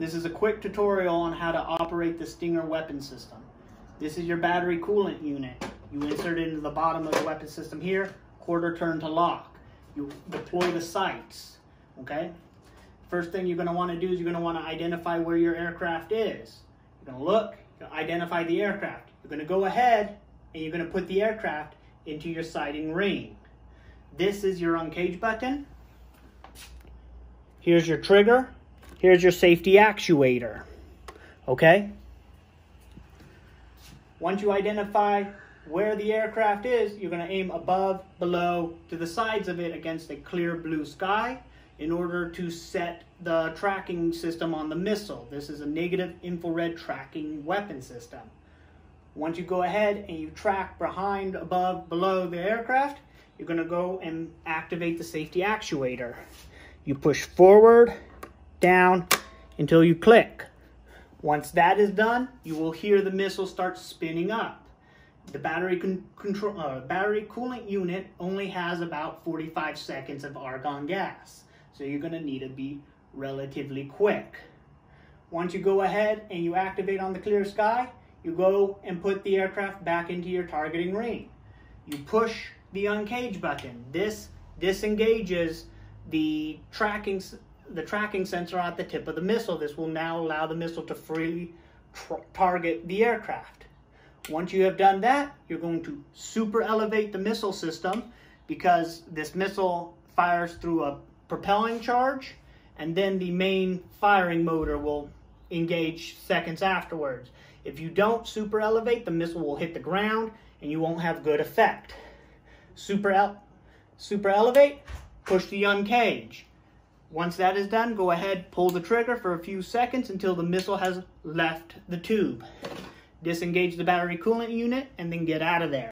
This is a quick tutorial on how to operate the Stinger weapon system. This is your battery coolant unit. You insert it into the bottom of the weapon system here, quarter turn to lock. You deploy the sights, okay? First thing you're gonna wanna do is you're gonna wanna identify where your aircraft is. You're gonna look, you're gonna identify the aircraft. You're gonna go ahead and you're gonna put the aircraft into your sighting ring. This is your uncage button. Here's your trigger. Here's your safety actuator. Okay? Once you identify where the aircraft is, you're going to aim above, below, to the sides of it against a clear blue sky in order to set the tracking system on the missile. This is a negative infrared tracking weapon system. Once you go ahead and you track behind, above, below the aircraft, you're going to go and activate the safety actuator. You push forward, down, until you click. Once that is done, you will hear the missile start spinning up. The battery con control, uh, battery coolant unit only has about 45 seconds of argon gas, so you're going to need to be relatively quick. Once you go ahead and you activate on the clear sky, you go and put the aircraft back into your targeting ring. You push the uncage button. This disengages the tracking the tracking sensor at the tip of the missile. This will now allow the missile to freely target the aircraft. Once you have done that, you're going to super elevate the missile system because this missile fires through a propelling charge and then the main firing motor will engage seconds afterwards. If you don't super elevate, the missile will hit the ground and you won't have good effect. Super, el super elevate, push the uncage. Once that is done, go ahead, pull the trigger for a few seconds until the missile has left the tube. Disengage the battery coolant unit and then get out of there.